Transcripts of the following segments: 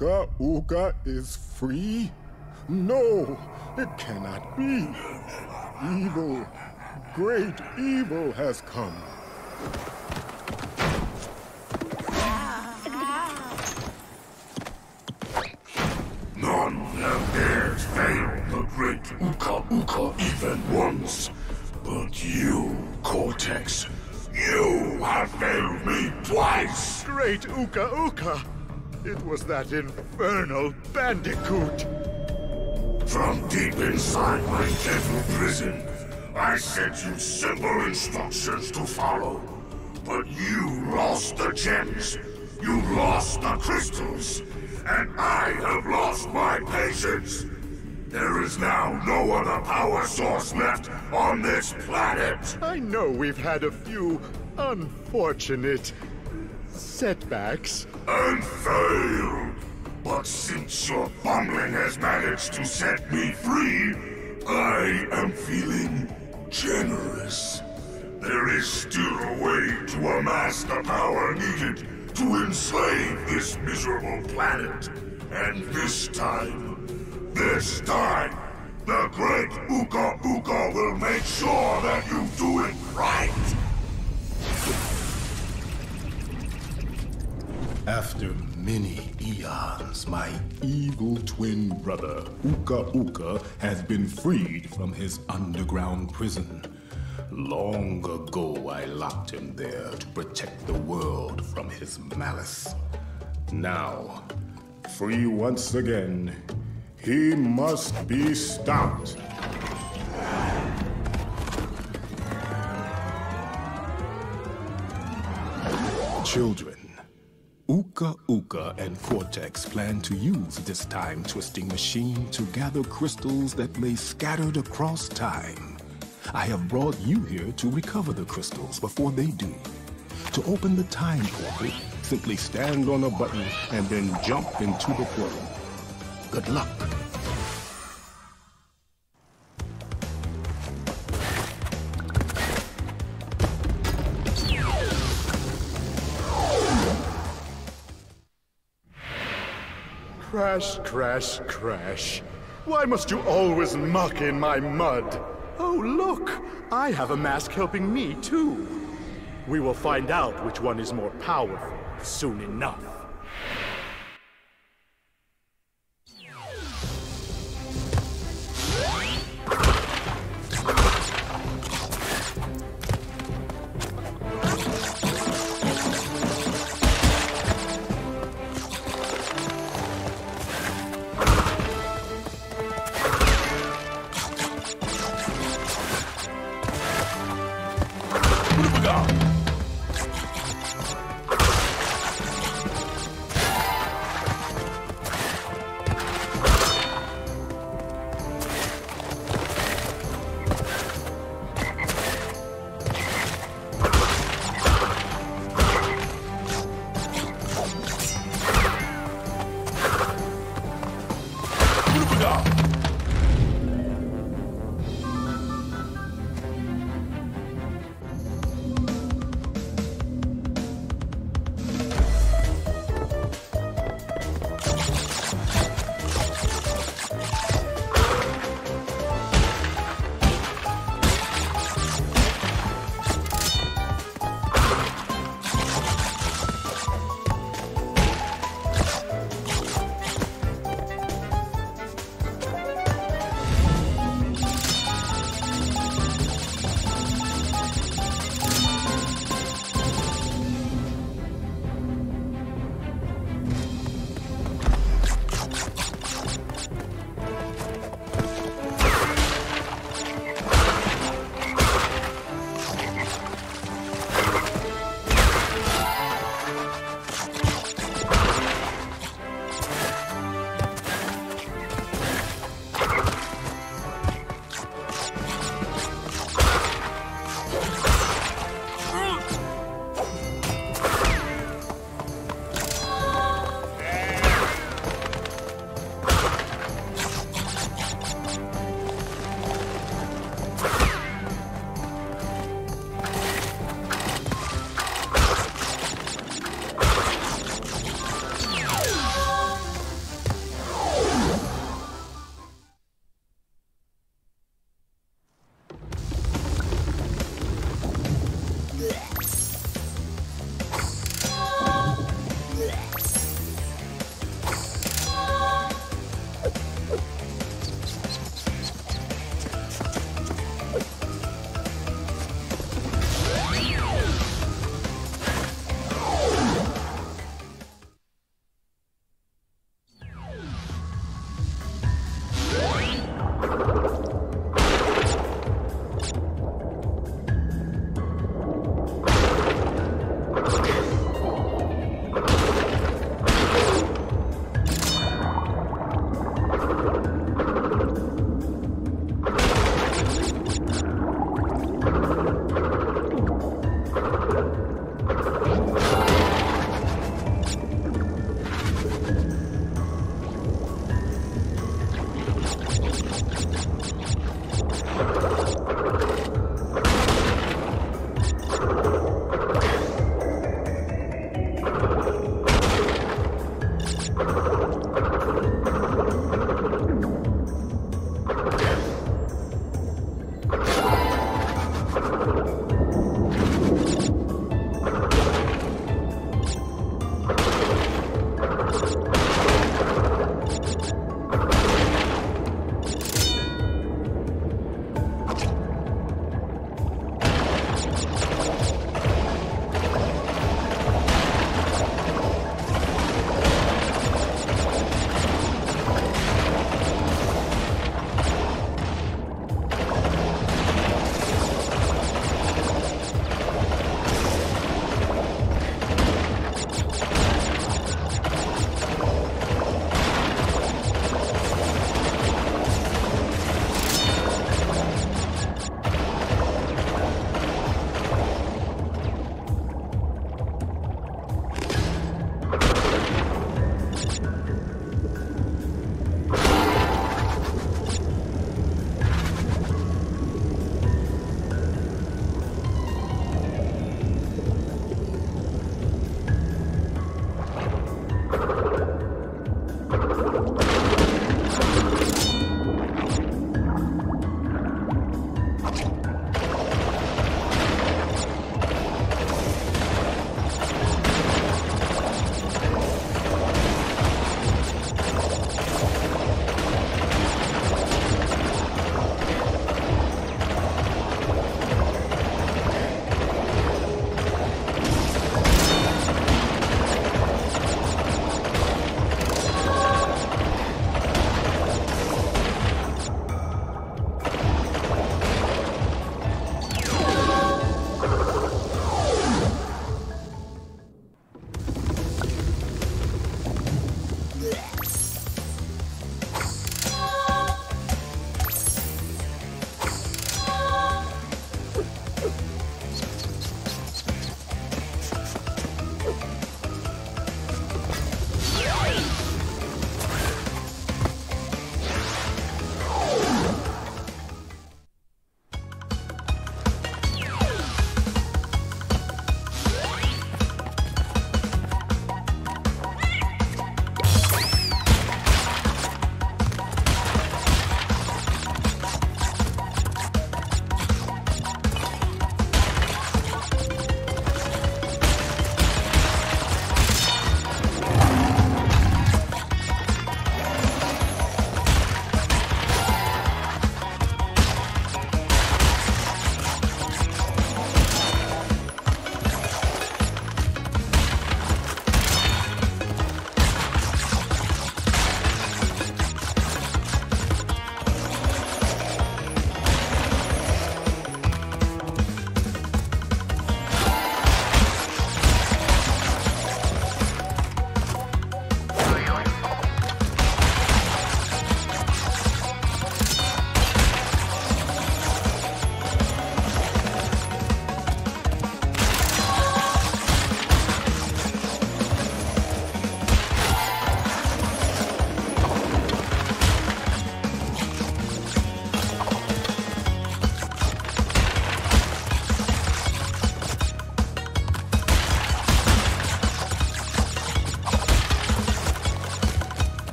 Uka Uka is free? No, it cannot be. Evil, great evil has come. None have dared fail the great Uka Uka even once. But you, Cortex, you have failed me twice! Great Uka Uka! It was that infernal bandicoot! From deep inside my devil prison, I sent you simple instructions to follow. But you lost the gems, you lost the crystals, and I have lost my patience. There is now no other power source left on this planet. I know we've had a few unfortunate setbacks. And failed. But since your fumbling has managed to set me free, I am feeling generous. There is still a way to amass the power needed to enslave this miserable planet. And this time, this time, the great Uka Uka will make sure that you do it right! After many eons, my evil twin brother, Uka Uka, has been freed from his underground prison. Long ago, I locked him there to protect the world from his malice. Now, free once again, he must be stopped. Children, Uka Uka and Cortex plan to use this time twisting machine to gather crystals that lay scattered across time. I have brought you here to recover the crystals before they do. To open the time portal, simply stand on a button and then jump into the portal. Good luck. Crash, crash, crash. Why must you always muck in my mud? Oh, look! I have a mask helping me, too. We will find out which one is more powerful soon enough.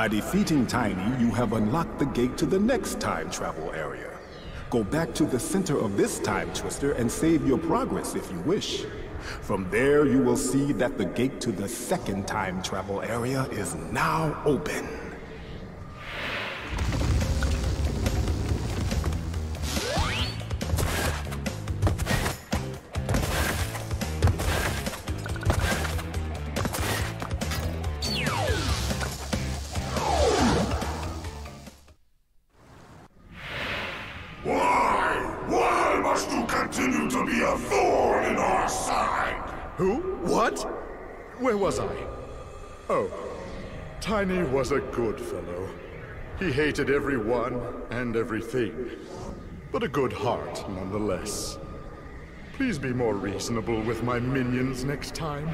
By defeating Tiny, you have unlocked the gate to the next time travel area. Go back to the center of this time twister and save your progress if you wish. From there, you will see that the gate to the second time travel area is now open. He hated everyone and everything, but a good heart nonetheless. Please be more reasonable with my minions next time.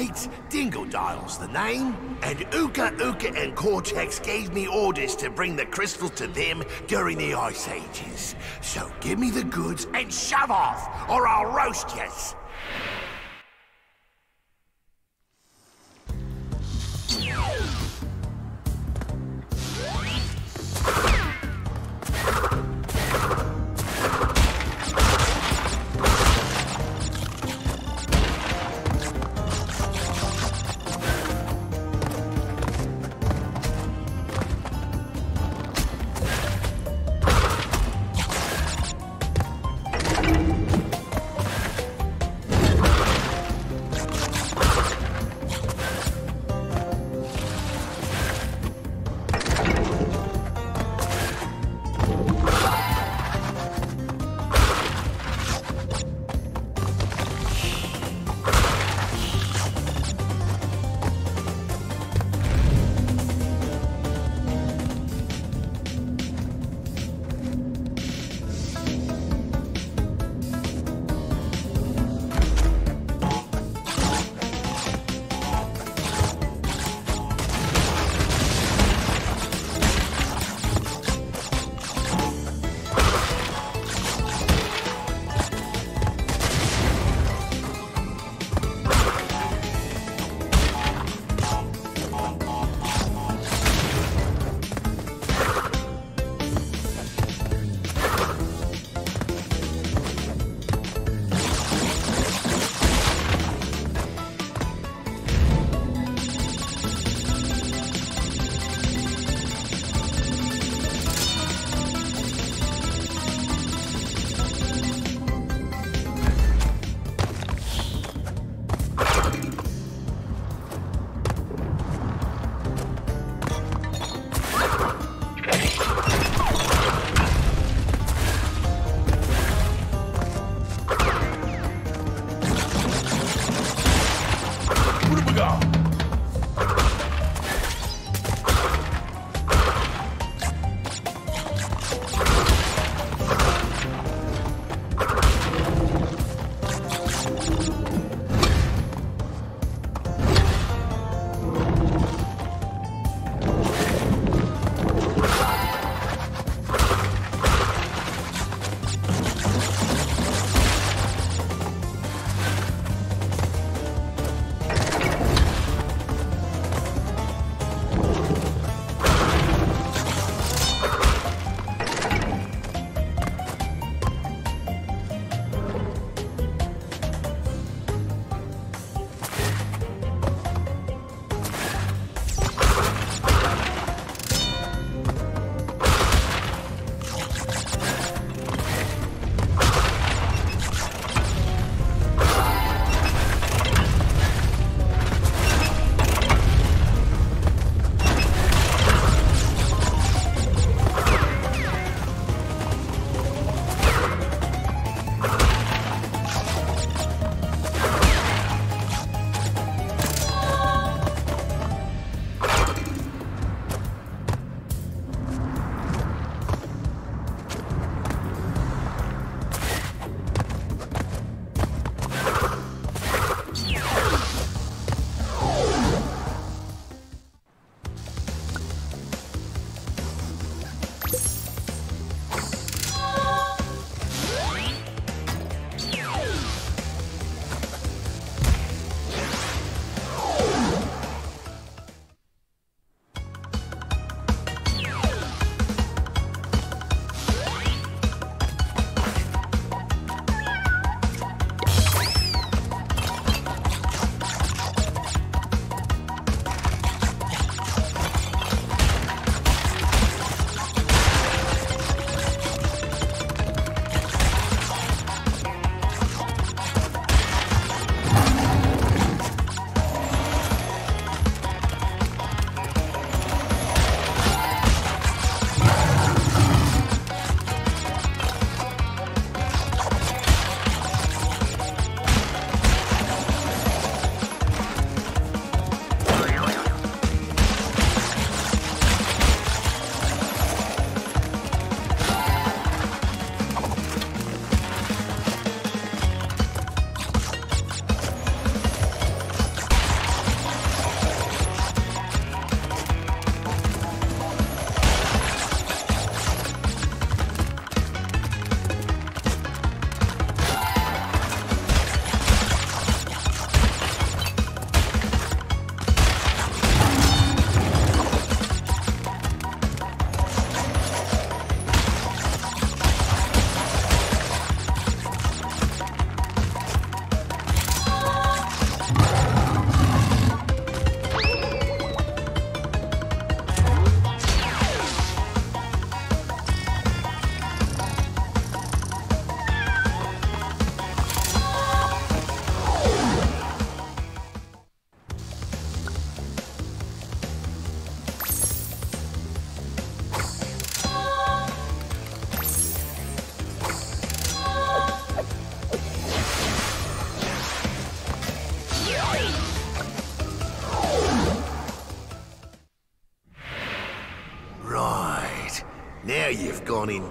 Mate. Dingodile's the name. And Uka Uka and Cortex gave me orders to bring the crystal to them during the Ice Ages. So give me the goods and shove off, or I'll roast yous.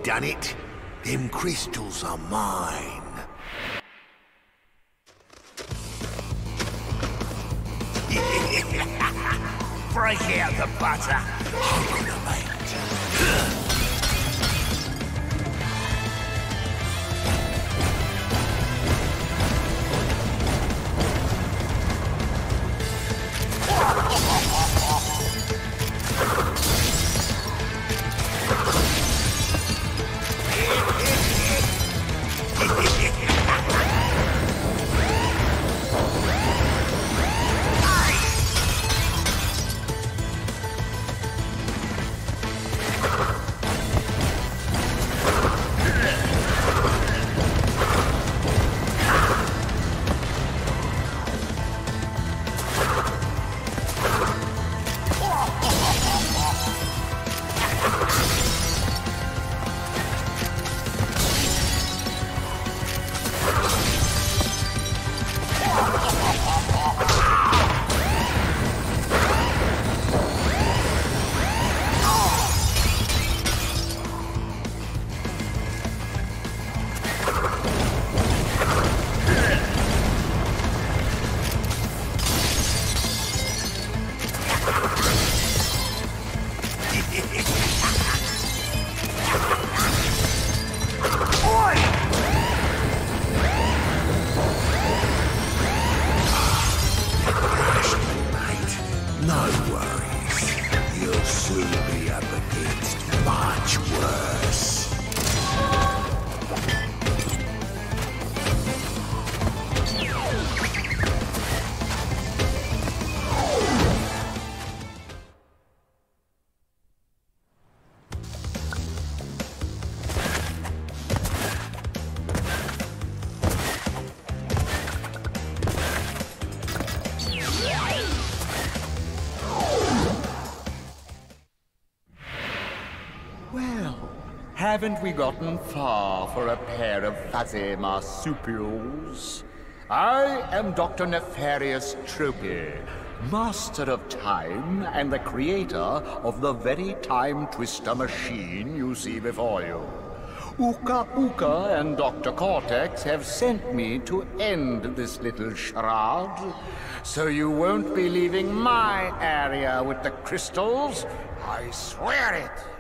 Done it. Them crystals are mine. Haven't we gotten far for a pair of fuzzy marsupials? I am Dr. Nefarious Tropy, master of time and the creator of the very time twister machine you see before you. Uka Uka and Dr. Cortex have sent me to end this little charade, so you won't be leaving my area with the crystals. I swear it.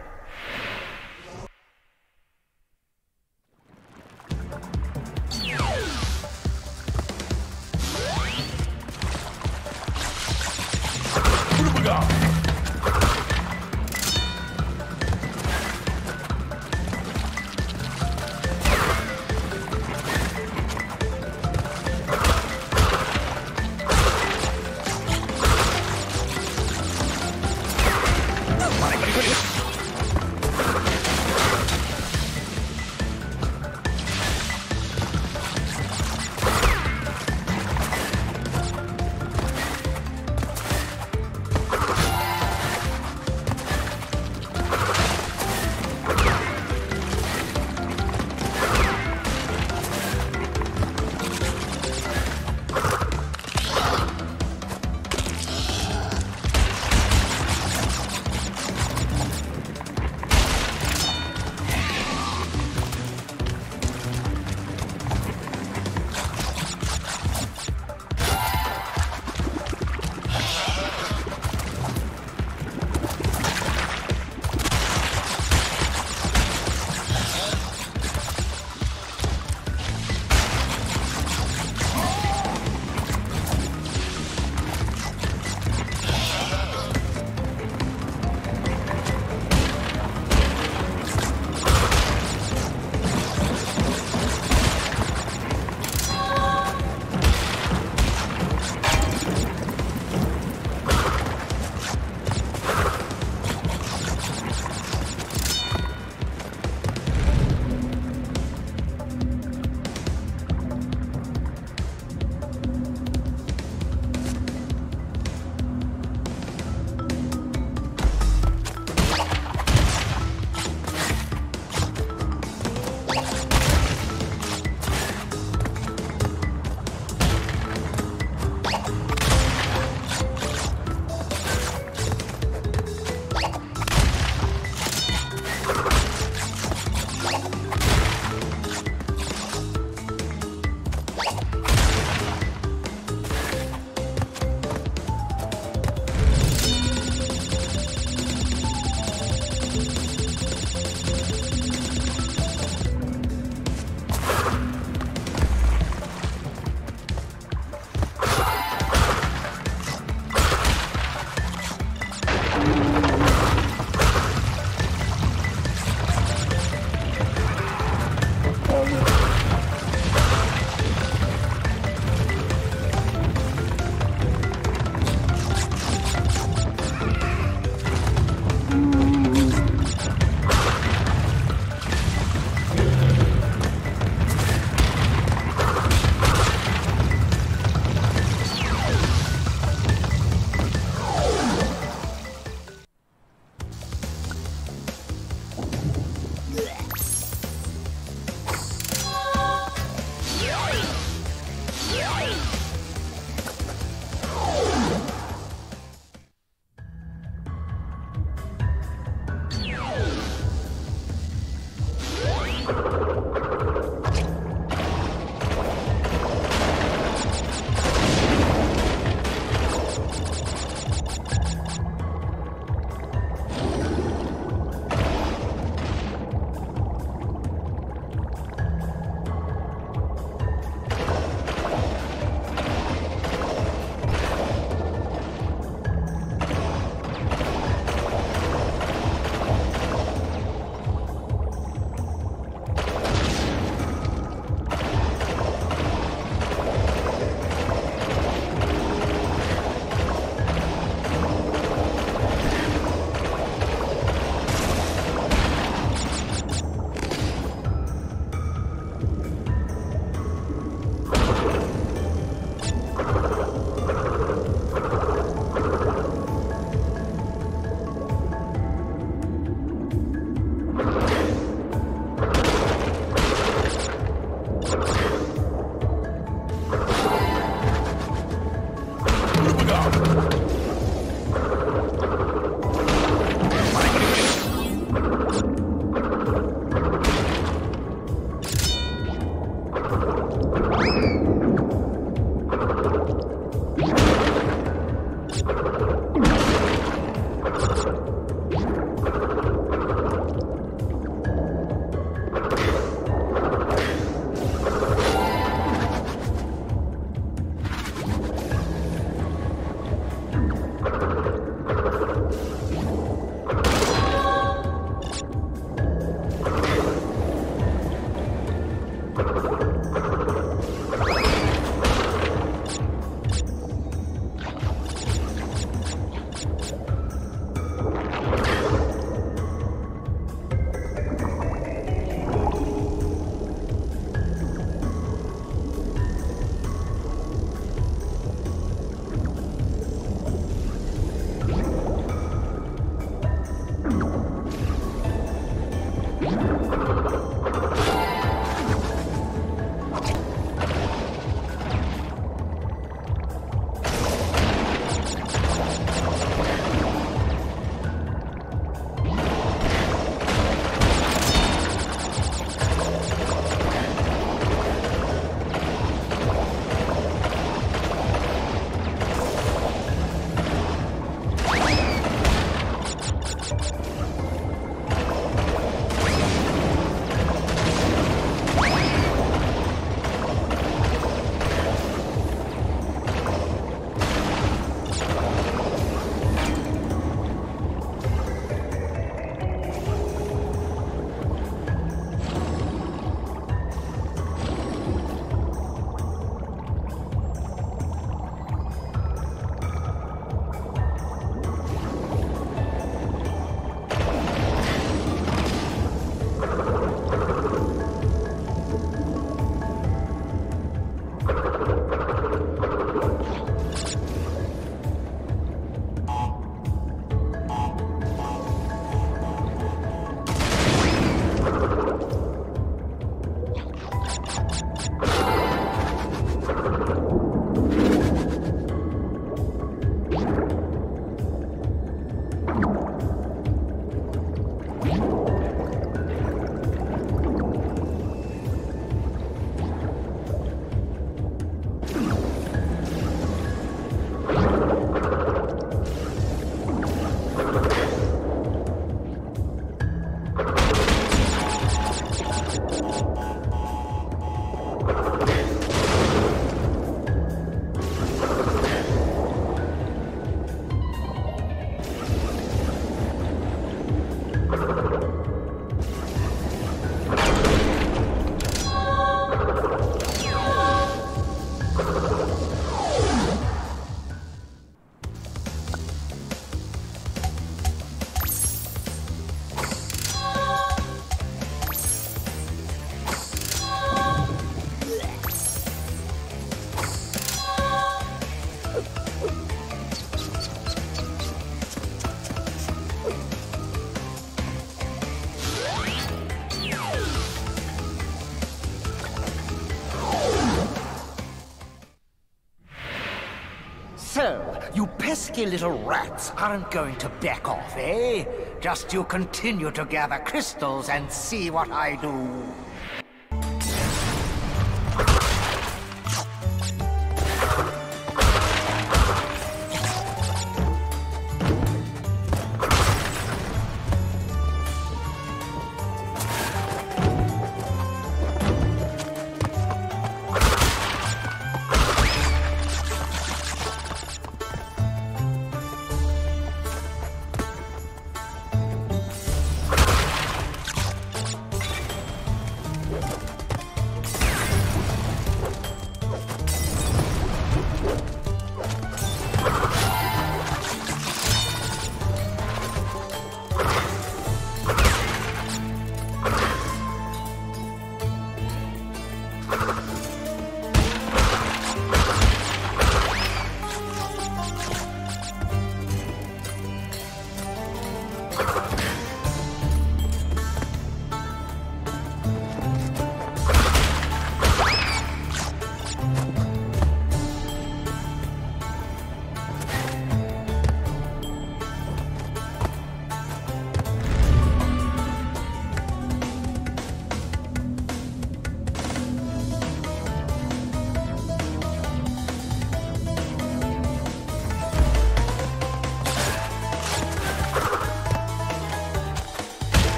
Pesky little rats aren't going to back off, eh? Just you continue to gather crystals and see what I do.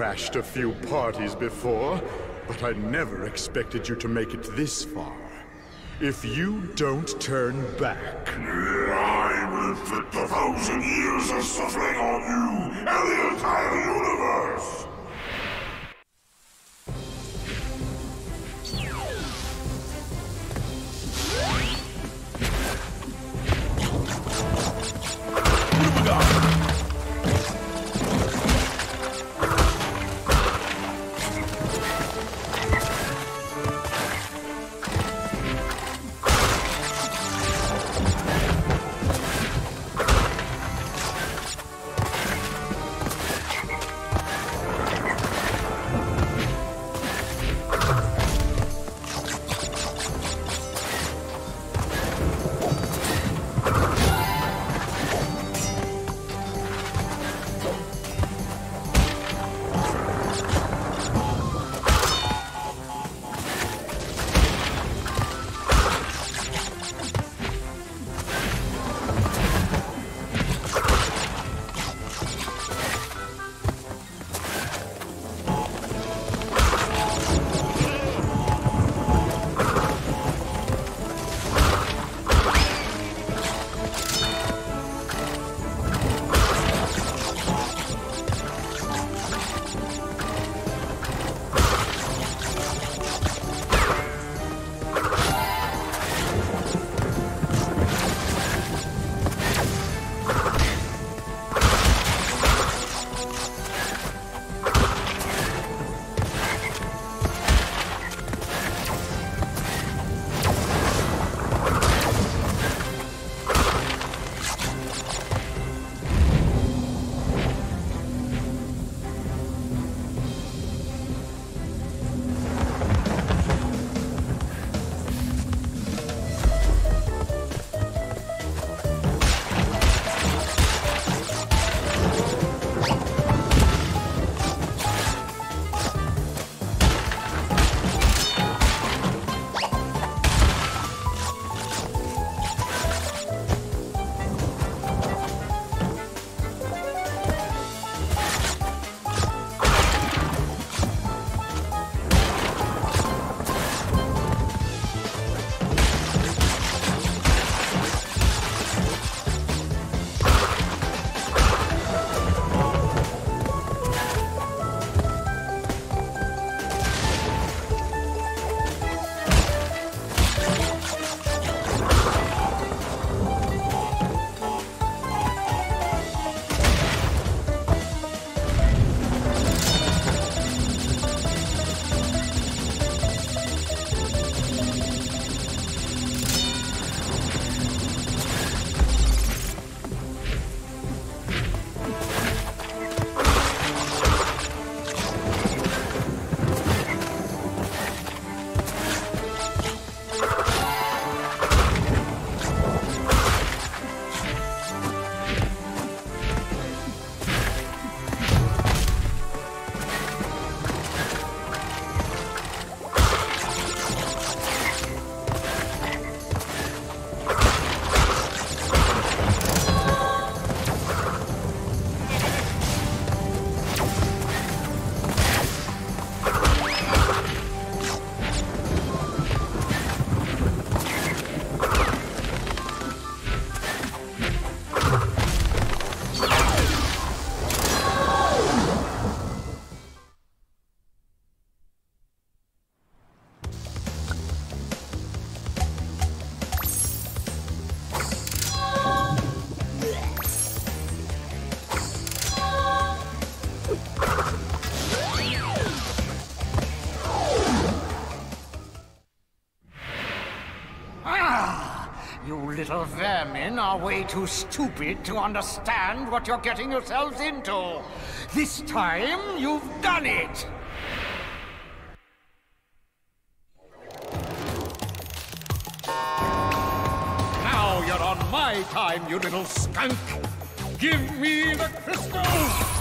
Crashed a few parties before, but I never expected you to make it this far. If you don't turn back... I will inflict a thousand years of suffering on you and the entire little vermin are way too stupid to understand what you're getting yourselves into. This time, you've done it! Now you're on my time, you little skunk! Give me the crystal!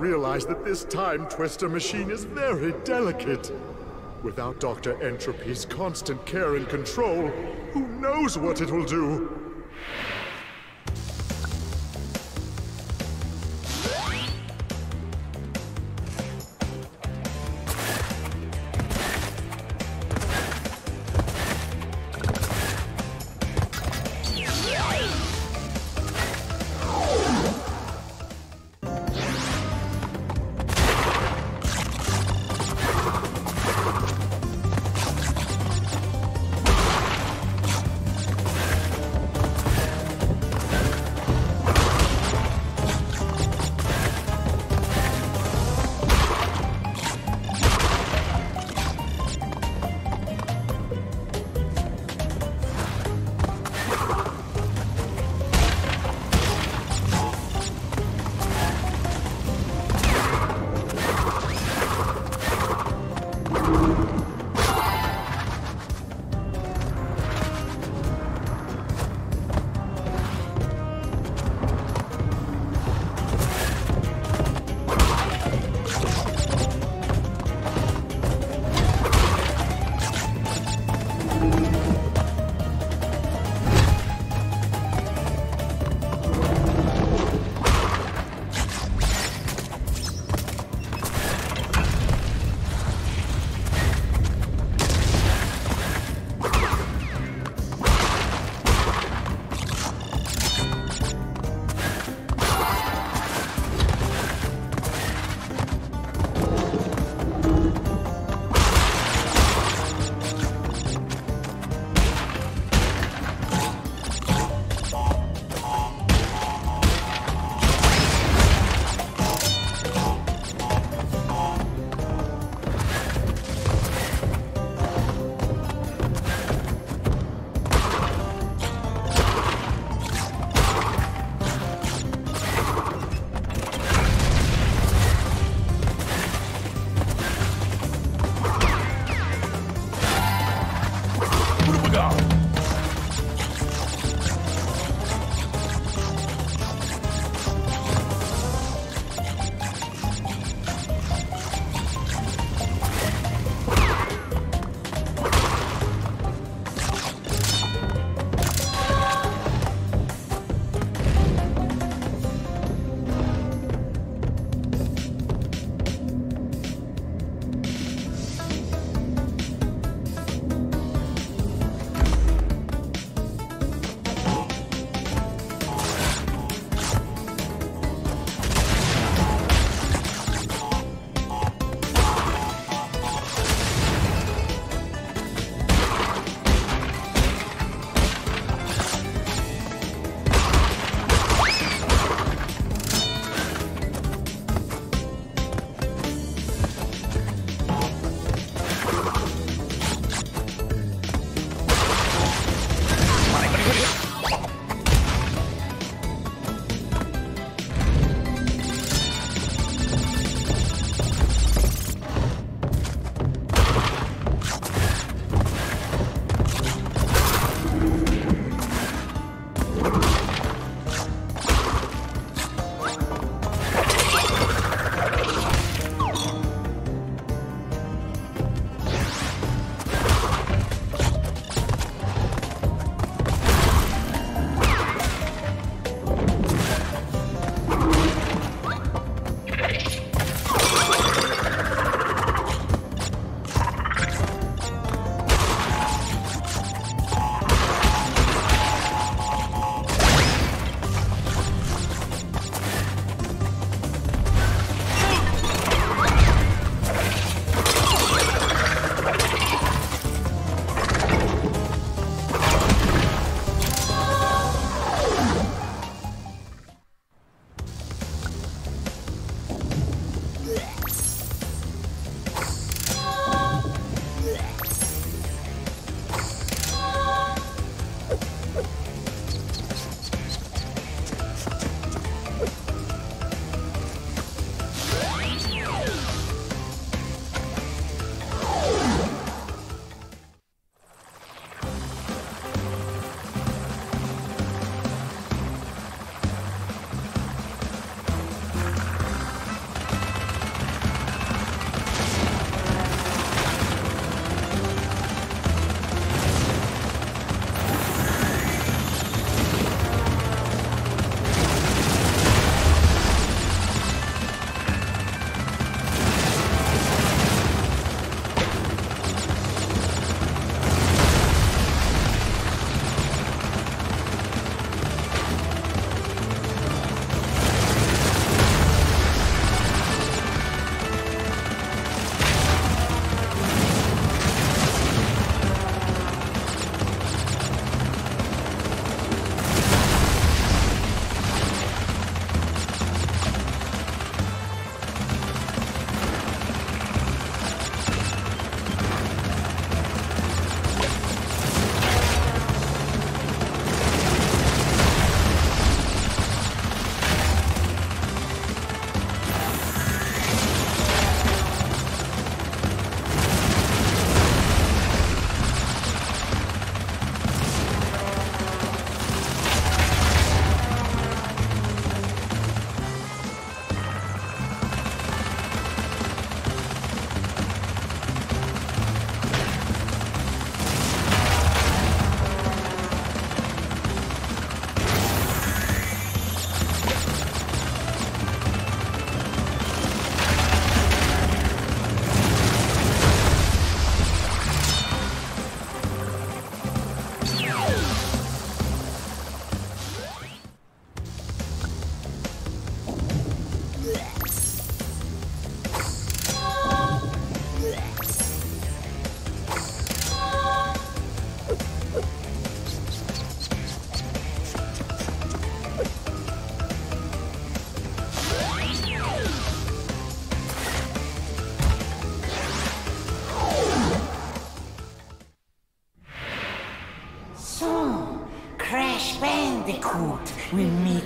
Realize that this time twister machine is very delicate. Without Dr. N. Tropy's constant care and control, who knows what it will do?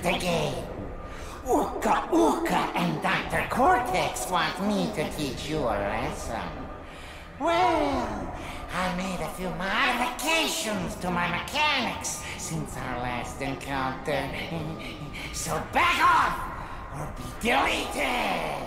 Again. Uka Uka and Dr. Cortex want me to teach you a lesson. Well, I made a few modifications to my mechanics since our last encounter. So back off or be deleted!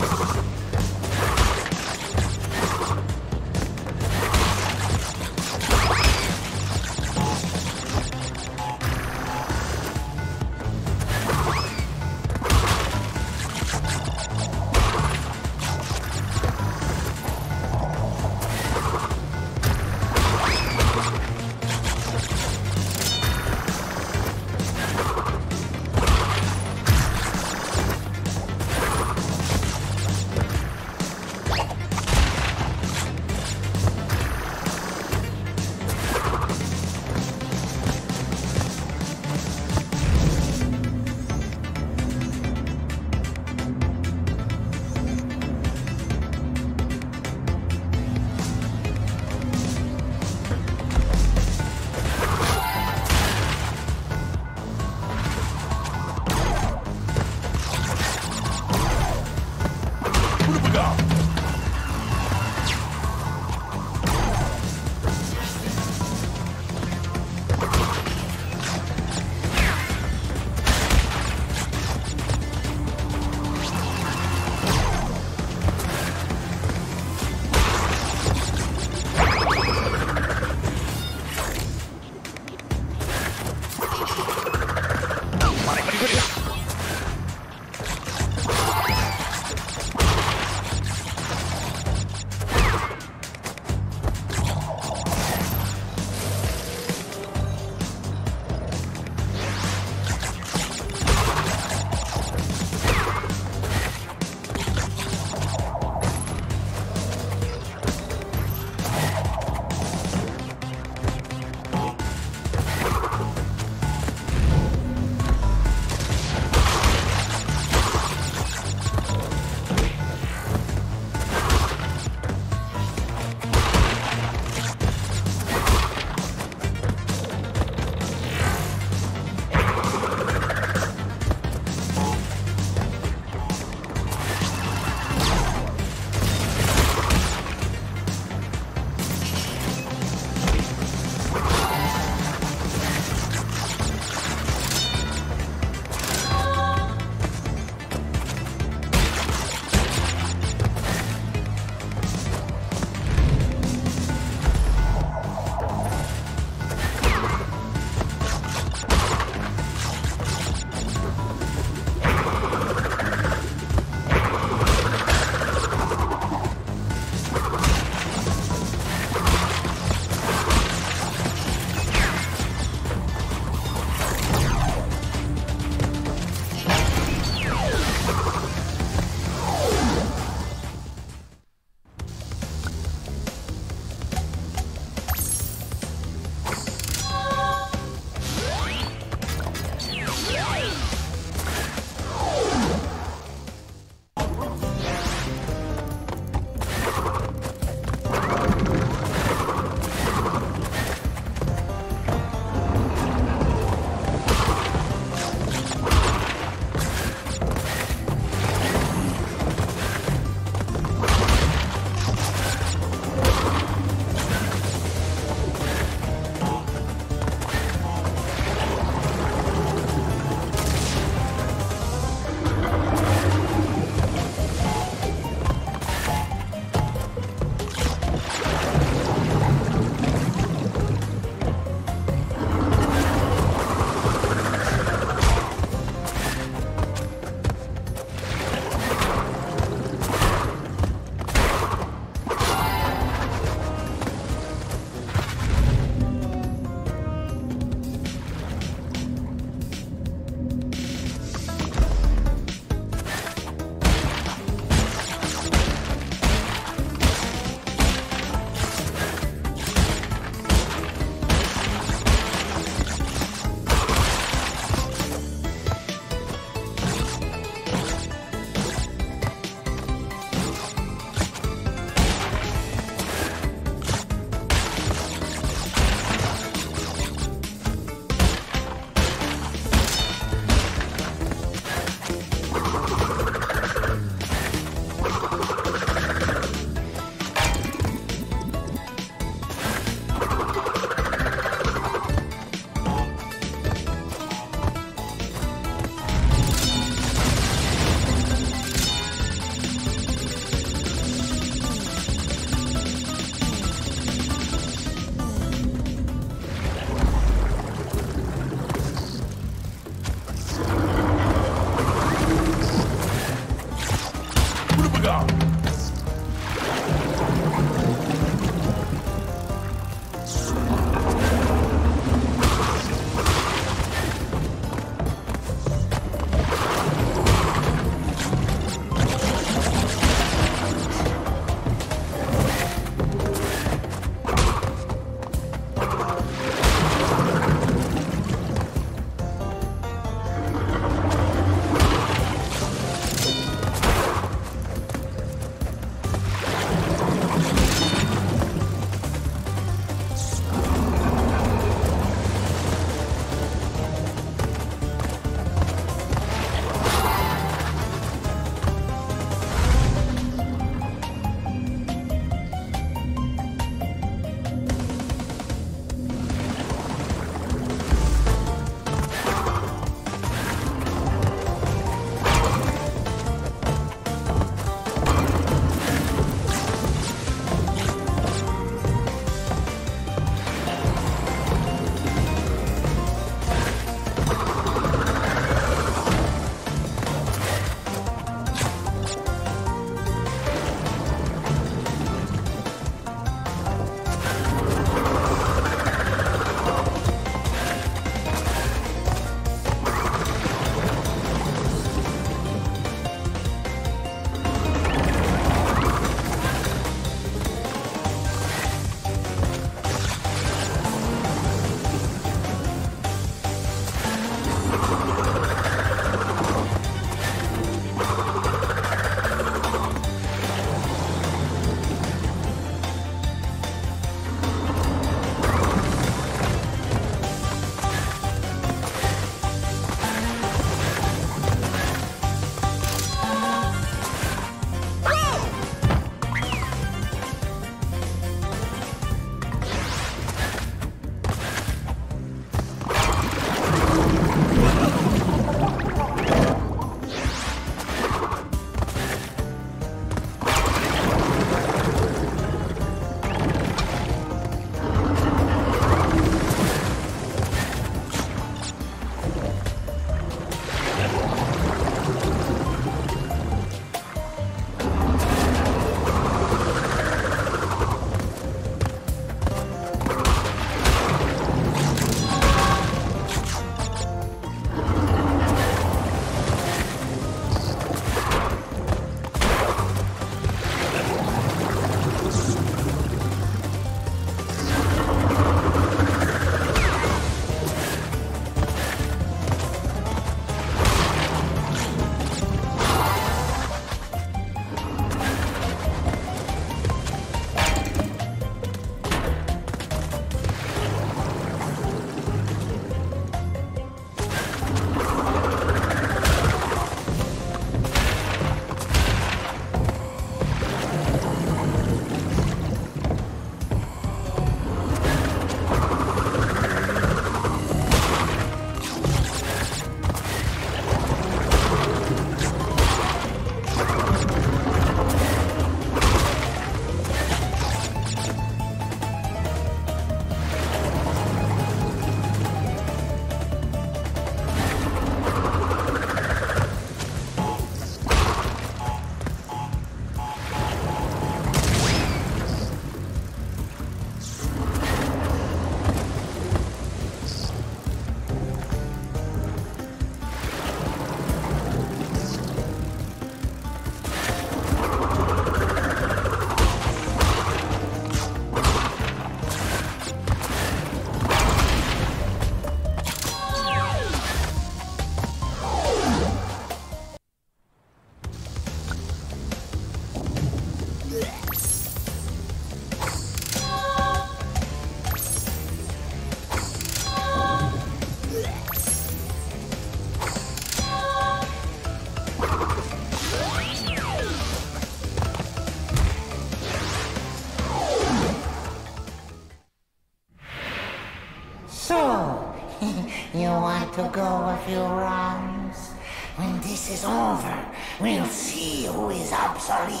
To go a few rounds? When this is over, we'll see who is obsolete.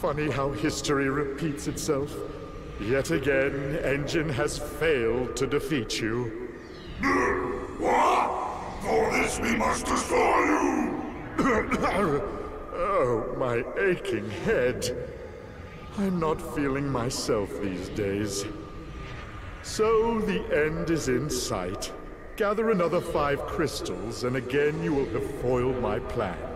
Funny how history repeats itself. Yet again, N. Gin has failed to defeat you. What? For this we must destroy you! oh, my aching head. I'm not feeling myself these days. So the end is in sight. Gather another five crystals, and again you will have foiled my plan.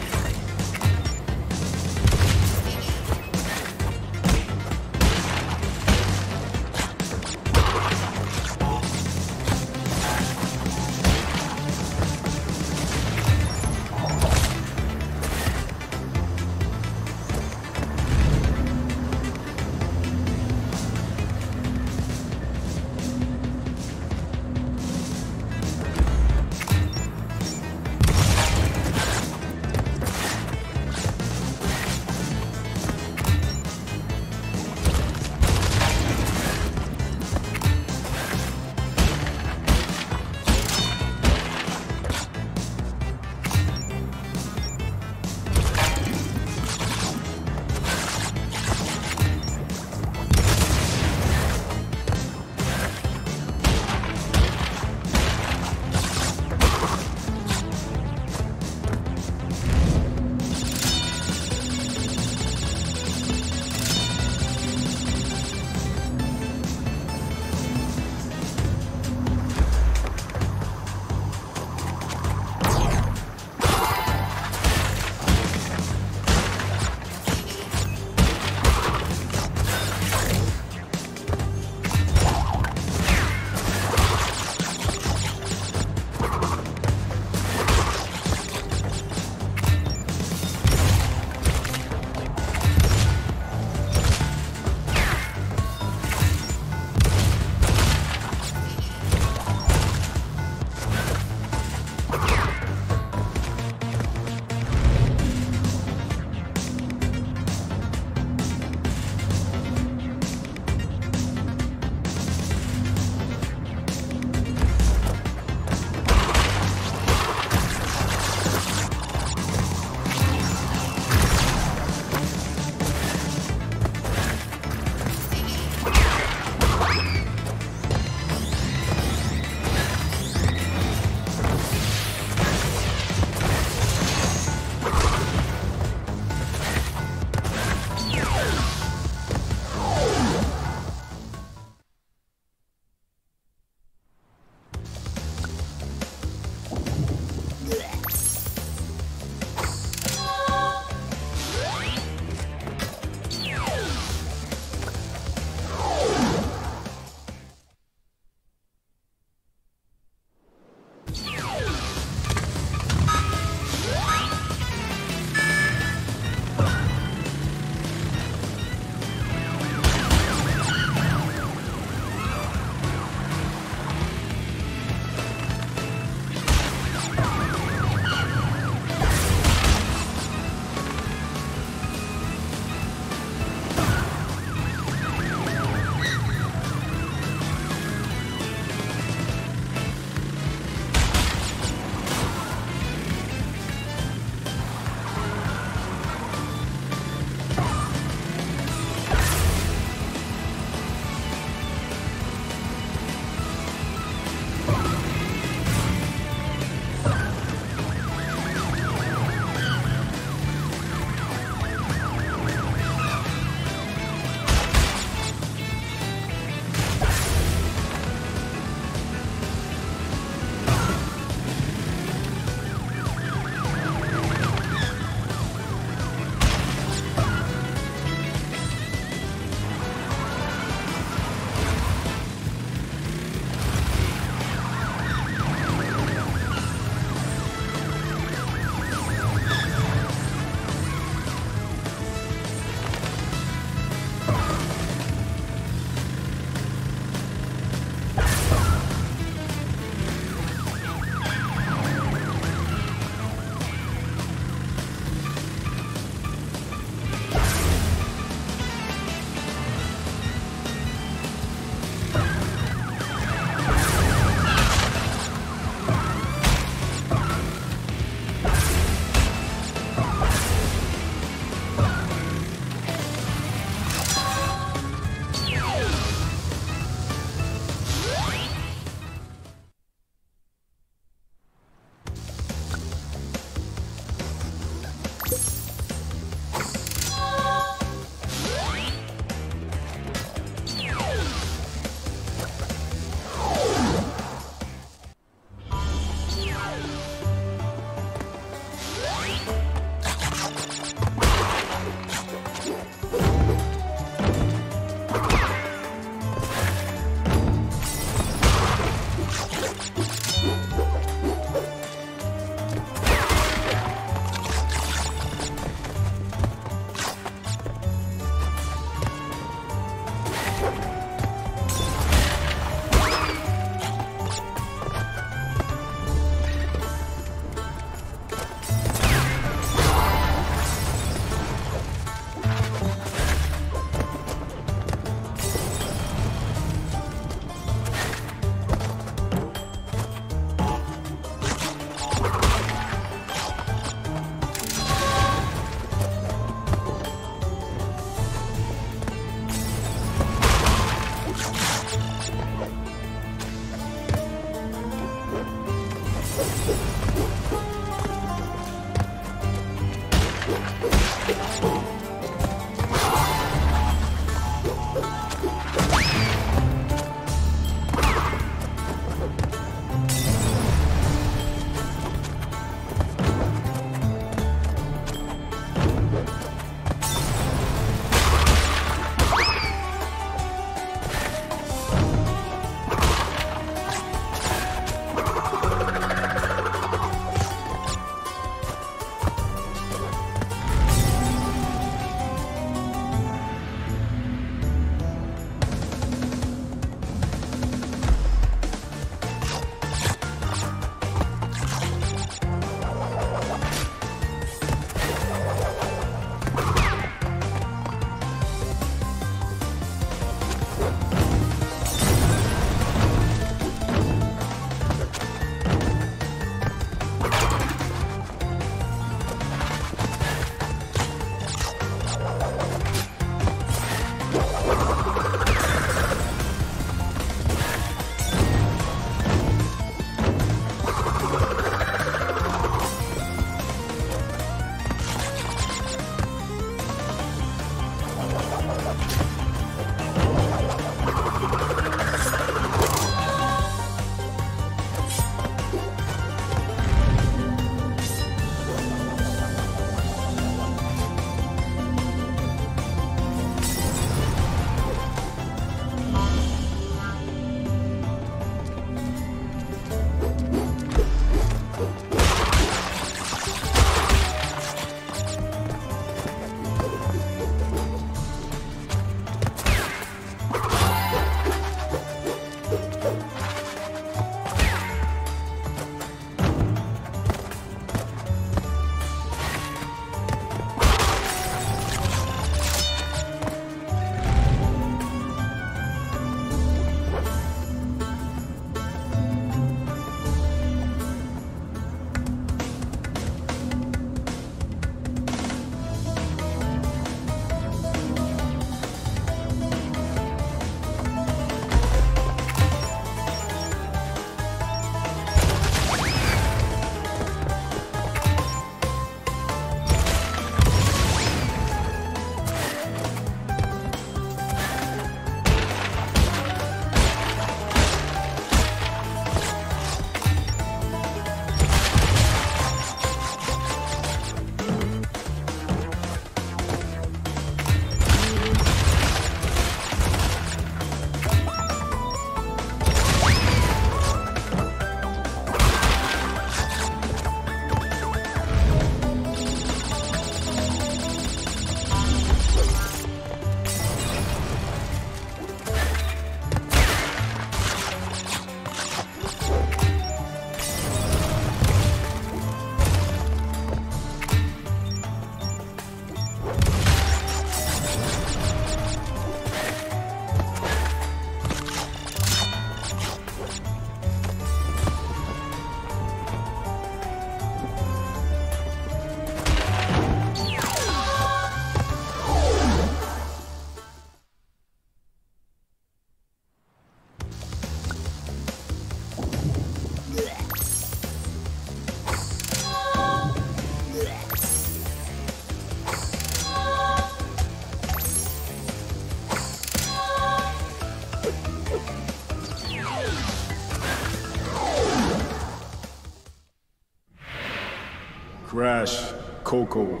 Coco,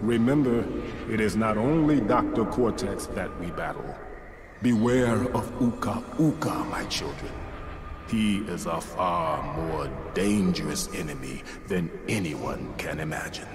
remember, it is not only Dr. Cortex that we battle. Beware of Uka Uka, my children. He is a far more dangerous enemy than anyone can imagine.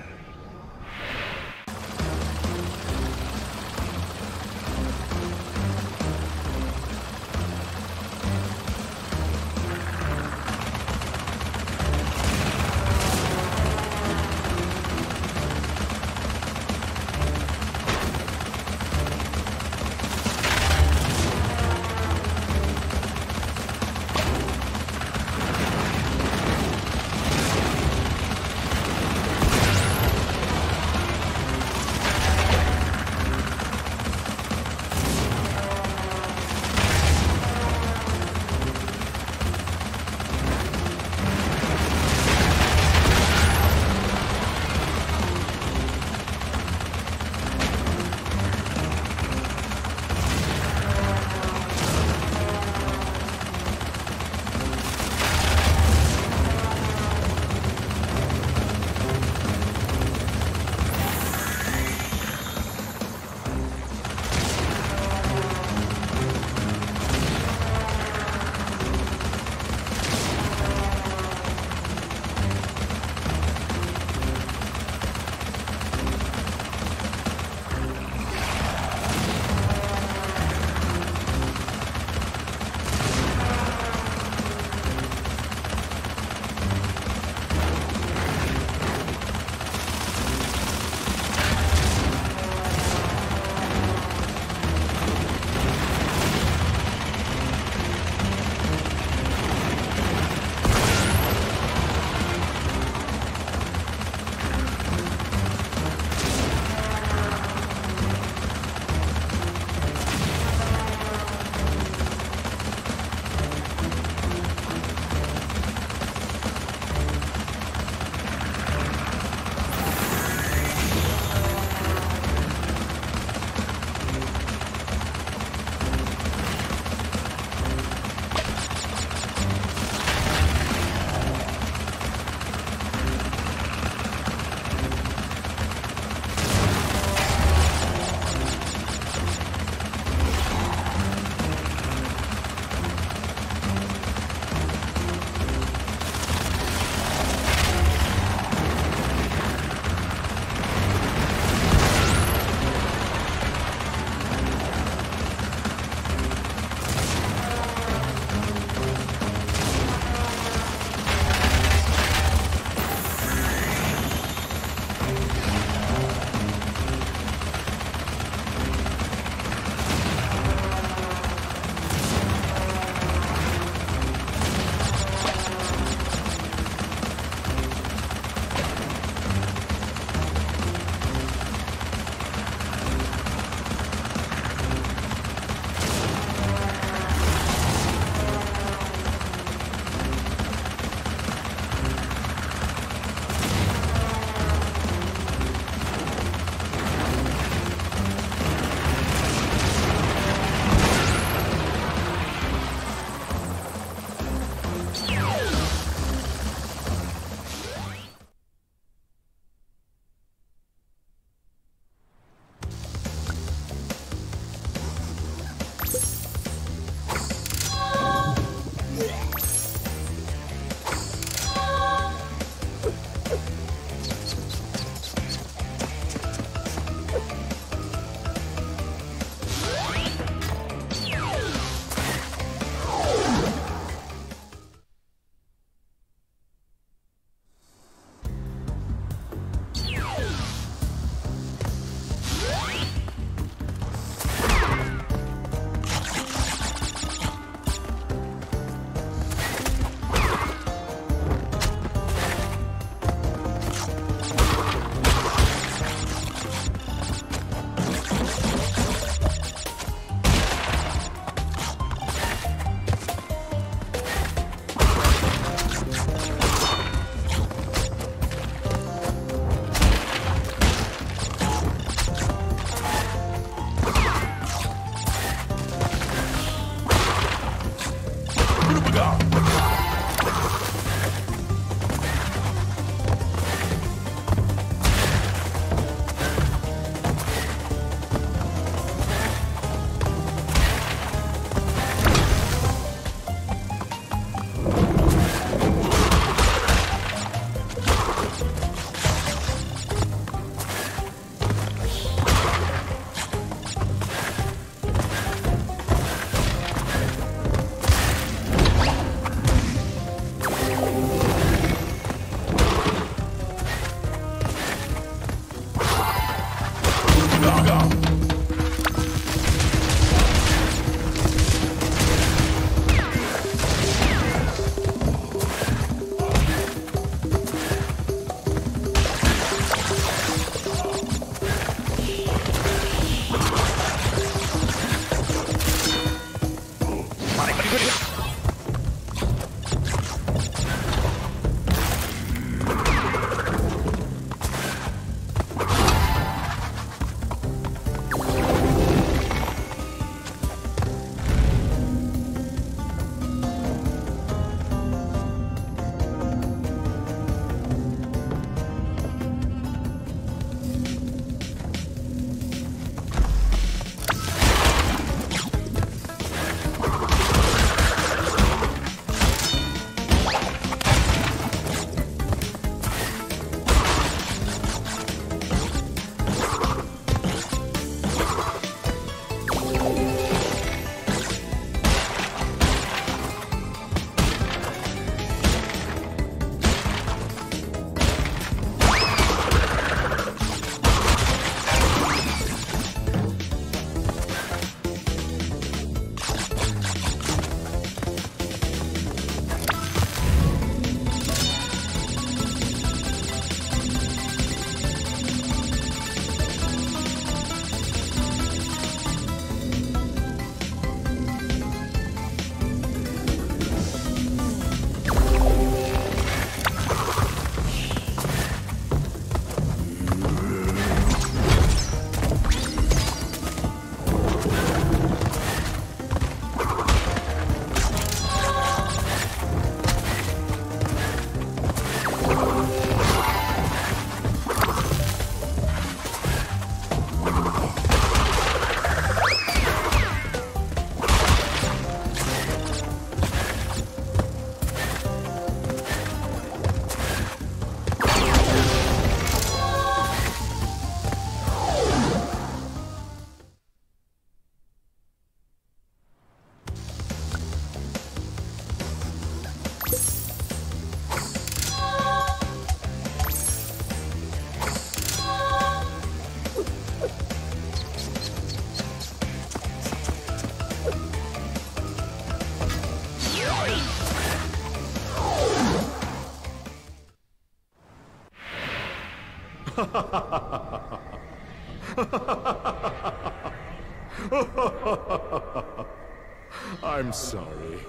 I'm sorry.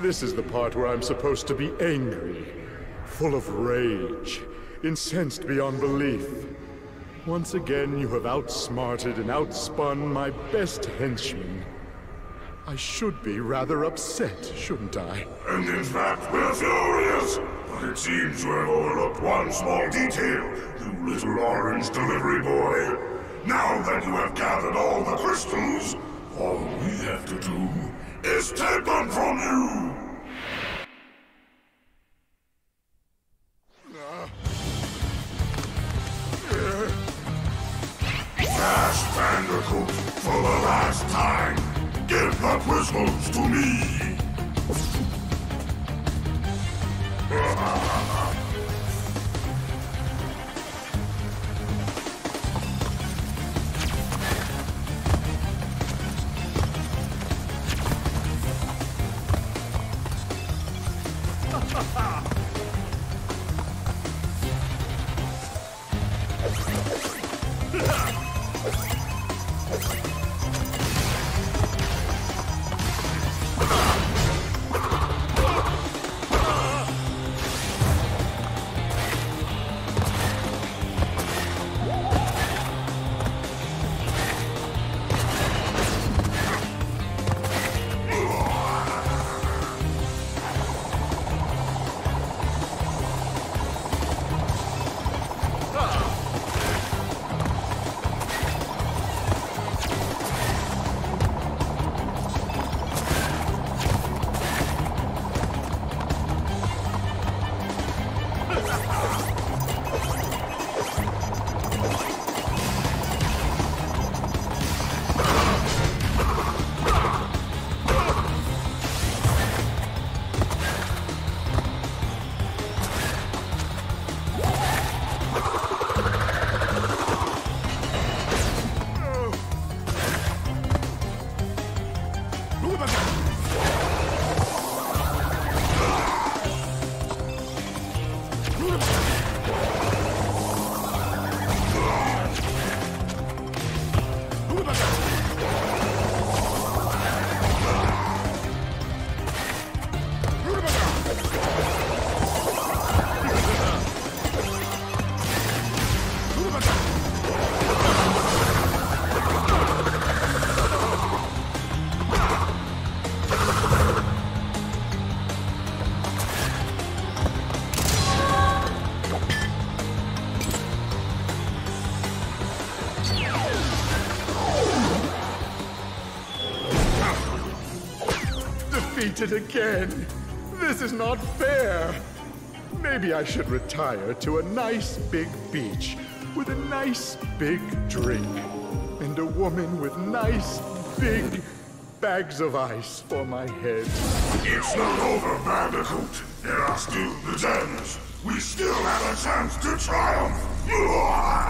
This is the part where I'm supposed to be angry, full of rage, incensed beyond belief. Once again, you have outsmarted and outspun my best henchman. I should be rather upset, shouldn't I? And in fact, we're furious. It seems you have overlooked one small detail, you little orange delivery boy. Now that you have gathered all the crystals, all we have to do is take them from you! Defeated again. This is not fair. Maybe I should retire to a nice big beach with a nice big drink and a woman with nice big bags of ice for my head. It's not over, Bandicoot. There are still the gems. We still have a chance to triumph.